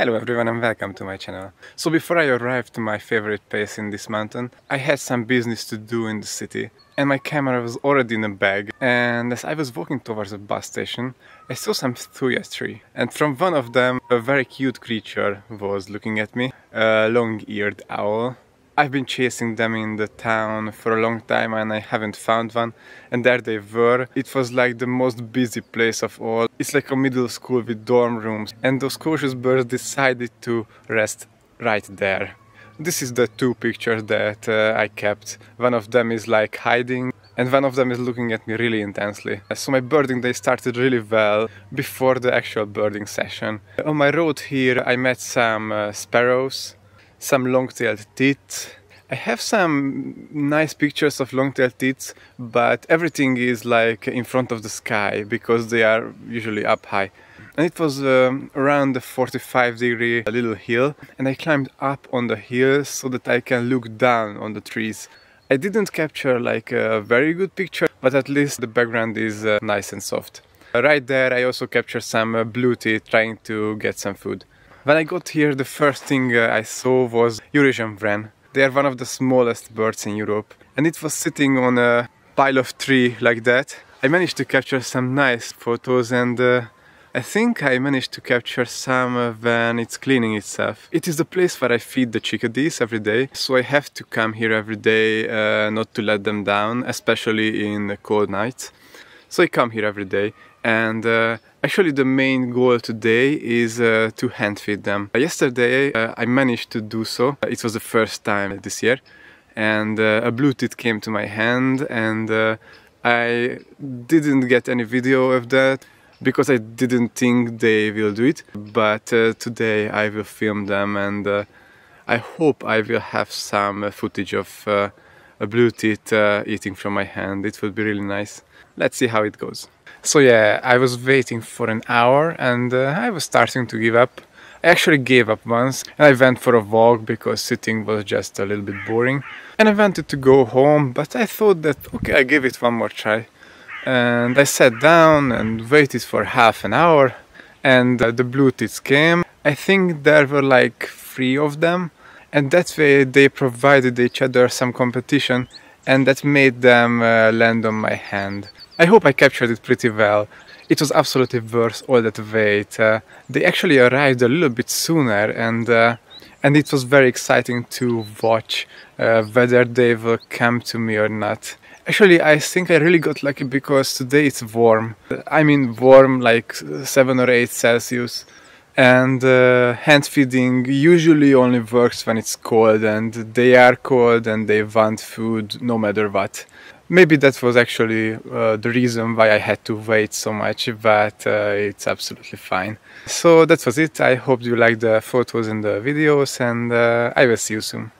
Hello everyone and welcome to my channel. So before I arrived to my favorite place in this mountain, I had some business to do in the city and my camera was already in a bag and as I was walking towards a bus station, I saw some thuya tree and from one of them a very cute creature was looking at me, a long-eared owl I've been chasing them in the town for a long time and I haven't found one and there they were. It was like the most busy place of all. It's like a middle school with dorm rooms and those cautious birds decided to rest right there. This is the two pictures that uh, I kept. One of them is like hiding and one of them is looking at me really intensely. So my birding day started really well before the actual birding session. On my road here I met some uh, sparrows some long-tailed tits. I have some nice pictures of long-tailed tits, but everything is like in front of the sky because they are usually up high. And it was um, around the 45 degree little hill and I climbed up on the hill so that I can look down on the trees. I didn't capture like a very good picture, but at least the background is uh, nice and soft. Right there I also captured some uh, blue tit trying to get some food. When I got here, the first thing uh, I saw was Eurasian wren. They are one of the smallest birds in Europe, and it was sitting on a pile of tree like that. I managed to capture some nice photos and uh, I think I managed to capture some when it's cleaning itself. It is the place where I feed the chickadees every day, so I have to come here every day uh, not to let them down, especially in the cold nights. So I come here every day and uh, actually the main goal today is uh, to hand feed them. yesterday uh, I managed to do so. It was the first time this year and uh, a blue tit came to my hand and uh, I didn't get any video of that because I didn't think they will do it but uh, today I will film them and I hope I will have some footage of a blue tit eating from my hand. It would be really nice. Let's see how it goes. So yeah, I was waiting for an hour and uh, I was starting to give up. I actually gave up once and I went for a walk because sitting was just a little bit boring. And I wanted to go home, but I thought that okay, I give it one more try. And I sat down and waited for half an hour and uh, the blue tits came. I think there were like three of them and that way they provided each other some competition and that made them uh, land on my hand. I hope I captured it pretty well. It was absolutely worth all that wait. Uh, they actually arrived a little bit sooner and uh, and it was very exciting to watch uh, whether they will come to me or not. Actually, I think I really got lucky because today it's warm. I mean warm like 7 or 8 Celsius and uh, hand feeding usually only works when it's cold and they are cold and they want food no matter what maybe that was actually uh, the reason why I had to wait so much, but uh, it's absolutely fine. So that was it. I hope you liked the photos and the videos, and uh, I will see you soon.